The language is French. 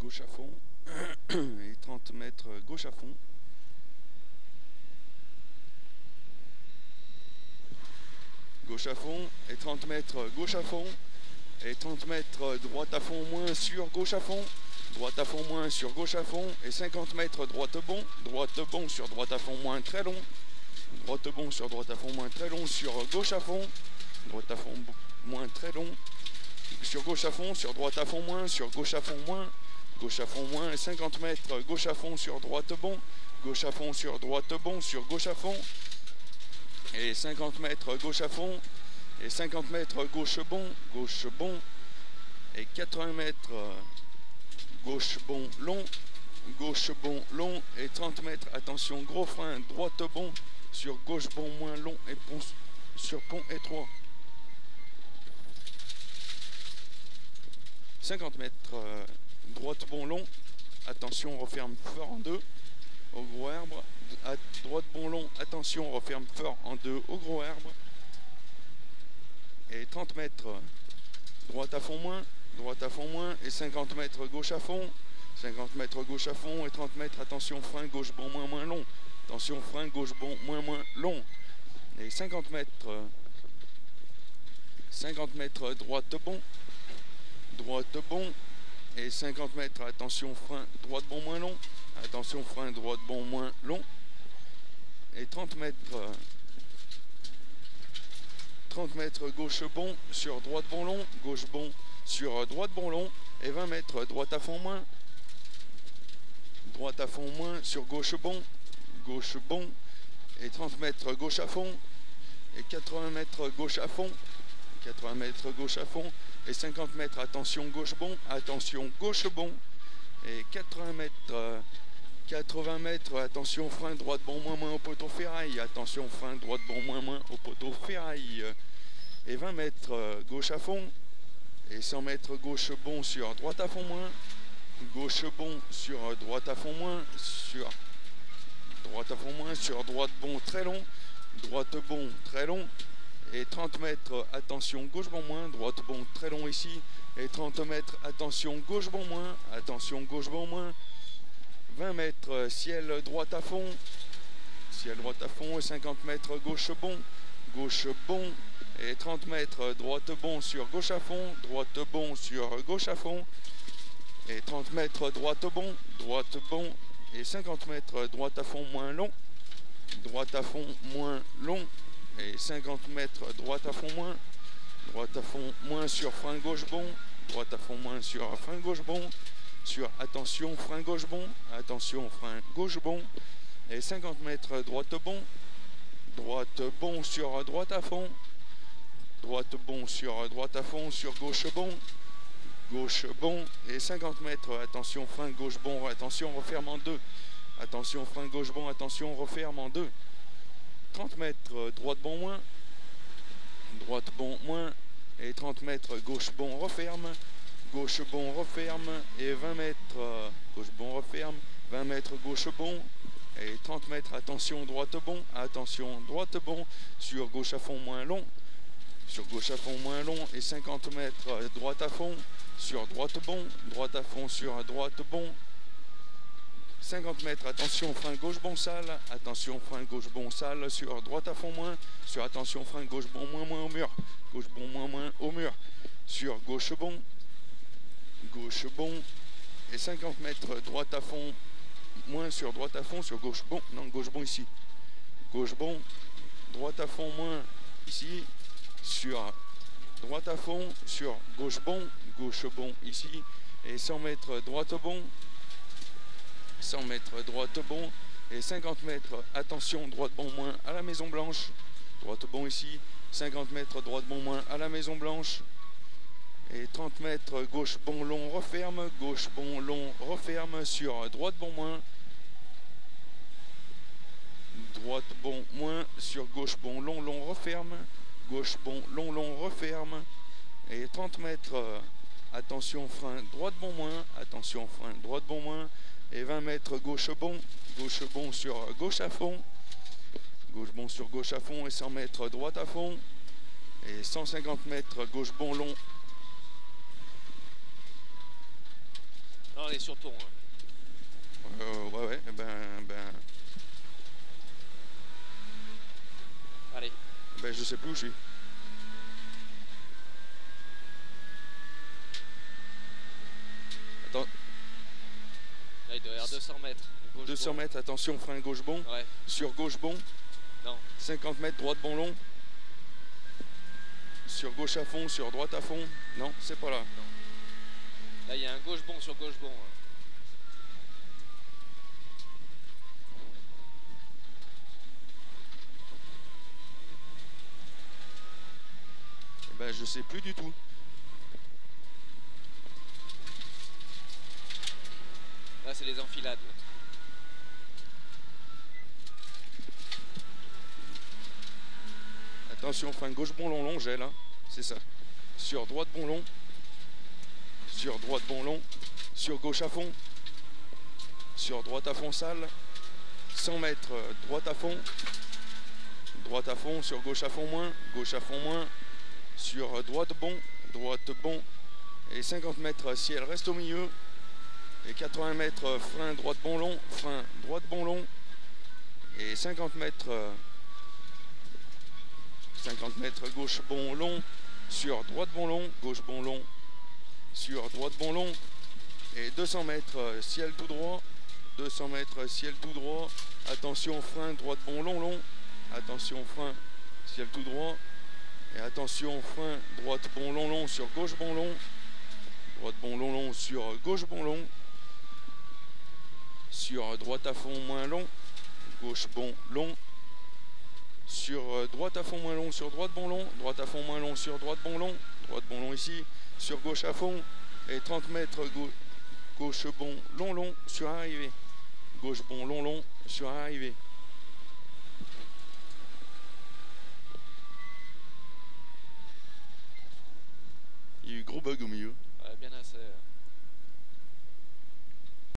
gauche à fond et 30 mètres gauche à fond. Gauche à fond et 30 mètres gauche à fond et 30 mètres droite à fond moins sur gauche à fond. Droite à fond moins sur gauche à fond et 50 mètres droite bon. Droite bon sur droite à fond moins très long. Droite bon sur droite à fond moins très long sur gauche à fond. Droite à fond moins très long sur gauche à fond sur droite à fond moins sur gauche à fond moins gauche à fond moins et 50 mètres. Gauche à fond sur droite bon. Gauche à fond sur droite bon. Sur gauche à fond. Et 50 mètres gauche à fond. Et 50 mètres gauche bon. Gauche bon. Et 80 mètres gauche bon long. Gauche bon long. Et 30 mètres attention gros frein droite bon. Sur gauche bon moins long. Et pont, sur pont étroit. 50 mètres droite bon long. Attention referme fort en deux. Au gros herbe. Droite bon long. Attention referme fort en deux. Au gros herbe. Et 30 mètres. Droite à fond moins. Droite à fond moins. Et 50 mètres gauche à fond. 50 mètres gauche à fond et 30 mètres. Attention frein gauche bon moins moins long. Attention frein gauche bon moins moins long. Et 50 mètres. 50 mètres droite bon. Droite bon et 50 mètres attention frein droite bon moins long. Attention frein droite bon moins long. Et 30 mètres 30 mètres gauche bon sur droite bon long, gauche bon sur droite bon long et 20 mètres droite à fond moins, droite à fond moins sur gauche bon, gauche bon et 30 mètres gauche à fond et 80 mètres gauche à fond, 80 mètres gauche à fond et 50 mètres attention gauche bon, attention gauche bon. Et 80 mètres 80 mètres, attention frein droite bon moins moins au poteau ferraille, attention frein droite bon moins moins au poteau ferraille. Et 20 mètres gauche à fond, et 100 mètres gauche bon sur droite à fond moins, gauche bon sur droite à fond moins, sur droite à fond moins, sur droite bon très long, droite bon très long, et 30 mètres, attention gauche bon moins, droite bon très long ici, et 30 mètres, attention gauche bon moins, attention gauche bon moins, 20 mètres ciel droite à fond, ciel droite à fond et 50 mètres gauche bon, gauche bon et 30 mètres droite bon sur gauche à fond, droite bon sur gauche à fond et 30 mètres droite bon, droite bon et 50 mètres droite à fond moins long, droite à fond moins long et 50 mètres droite à fond moins, droite à fond moins sur frein gauche bon, droite à fond moins sur frein gauche bon. Sur attention frein gauche bon, attention frein gauche bon. Et 50 mètres droite bon, droite bon sur droite à fond, droite bon sur droite à fond sur gauche bon, gauche bon. Et 50 mètres attention frein gauche bon, attention referme en deux, attention frein gauche bon, attention referme en deux, 30 mètres droite bon moins, droite bon moins et 30 mètres gauche bon referme. Gauche bon referme et 20 mètres euh, gauche bon referme. 20 mètres gauche bon et 30 mètres. Attention droite bon. Attention droite bon. Sur gauche à fond moins long. Sur gauche à fond moins long et 50 mètres euh, droite à fond. Sur droite bon. Droite à fond sur droite bon 50 mètres attention frein gauche bon sale. Attention frein gauche bon sale. Sur droite à fond moins. Sur attention frein gauche bon moins moins au mur. Gauche bon moins moins au mur. Sur gauche bon. Gauche bon. Et 50 mètres droite à fond moins. Sur droite à fond. Sur gauche bon. Non gauche bon ici. Gauche bon. Droite à fond moins. Ici. Sur droite à fond. Sur gauche bon. Gauche bon ici. Et 100 mètres droite bon 100 mètres droite bon et 50 mètres attention droite bon moins à la maison blanche. Droite bon ici 50 mètres droite bon moins à la maison blanche. Et 30 mètres gauche bon long referme, gauche bon long referme sur droite bon moins, droite bon moins sur gauche bon long long referme, gauche bon long long referme. Et 30 mètres attention frein droite bon moins, attention frein droite bon moins. Et 20 mètres gauche bon, gauche bon sur gauche à fond, gauche bon sur gauche à fond et 100 mètres droite à fond. Et 150 mètres gauche bon long. On est sur ton. hein. Euh, ouais, ouais, ben, ben, Allez, ben, je sais plus où je suis. Là il doit y avoir 200 mètres. Gauche, 200 bon. mètres, attention, frein gauche bon. Ouais, Sur gauche bon. Non. 50 mètres, droite bon long. Sur gauche à fond, sur droite à fond. Non, c'est pas là. là il y a un gauche bon sur gauche bon. hein. Eh Ben, je sais plus du tout. Les enfilades. Attention, frein gauche bon long long, j'ai là. C'est ça. Sur droite bon long. Sur droite bon long. Sur gauche à fond. Sur droite à fond sale. 100 mètres, euh, droite à fond. Droite à fond, sur gauche à fond moins. Gauche à fond moins. Sur euh, droite bon. Droite bon. Et 50 mètres si elle reste au milieu. Et 80 mètres euh, frein droite bon long. Frein droite bon long. Et 50 mètres. euh, 50 mètres gauche bon long, sur droite bon long, gauche bon long, sur droite bon long, et 200 mètres euh, ciel tout droit, 200 mètres ciel tout droit, attention frein droite bon long long, attention frein ciel tout droit, et attention frein droite bon long long sur gauche bon long, droite bon long long sur gauche bon long, sur droite à fond moins long, gauche bon long, sur euh, droite à fond moins long, sur droite bon long, droite à fond moins long, sur droite bon long, droite bon long ici, sur gauche à fond, et 30 mètres gau- gauche bon long long sur arrivée. Gauche bon long long sur arrivée. Il y a eu gros bug au milieu. Ouais, bien assez. euh.